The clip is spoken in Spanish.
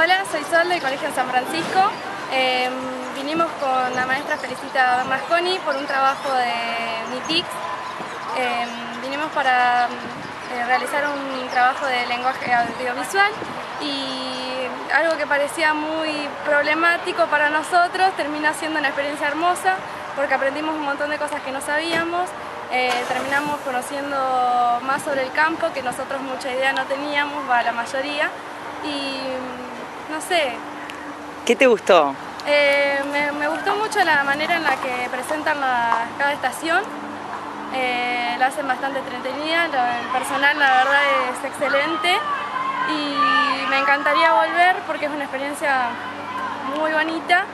Hola, soy Sol del Colegio San Francisco. Em, vinimos con la maestra Felicita Masconi por un trabajo de MITIX. Em, vinimos para eh, realizar un trabajo de lenguaje audiovisual y algo que parecía muy problemático para nosotros termina siendo una experiencia hermosa porque aprendimos un montón de cosas que no sabíamos, eh, terminamos conociendo más sobre el campo que nosotros mucha idea no teníamos, va la mayoría, y no sé. ¿Qué te gustó? Eh, me, gustó mucho la manera en la que presentan cada estación, eh, la hacen bastante entretenida, el personal la verdad es excelente y me encantaría volver porque es una experiencia muy bonita